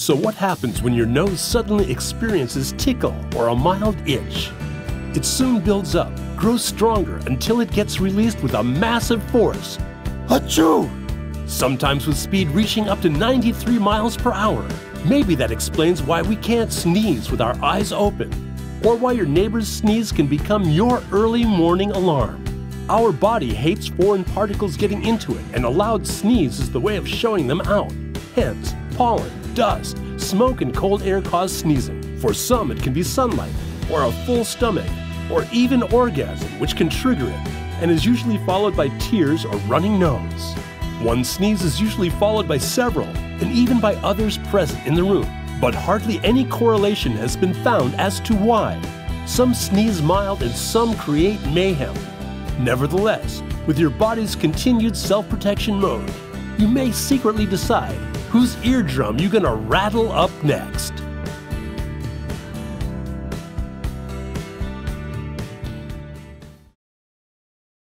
So what happens when your nose suddenly experiences tickle or a mild itch? It soon builds up, grows stronger until it gets released with a massive force. Achoo! Sometimes with speed reaching up to 93 miles per hour. Maybe that explains why we can't sneeze with our eyes open, or why your neighbor's sneeze can become your early morning alarm. Our body hates foreign particles getting into it, and a loud sneeze is the way of showing them out. Hence, pollen, dust, smoke, and cold air cause sneezing. For some, it can be sunlight, or a full stomach, or even orgasm, which can trigger it, and is usually followed by tears or running nose. One sneeze is usually followed by several, and even by others present in the room, but hardly any correlation has been found as to why. Some sneeze mild and some create mayhem. Nevertheless, with your body's continued self protection mode, you may secretly decide whose eardrum you're gonna rattle up next.